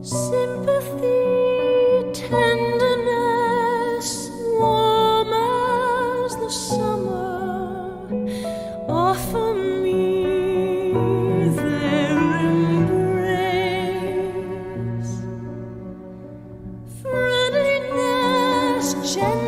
Sympathy, tenderness, warm as the summer, offer me their embrace. Friendliness, gentleness.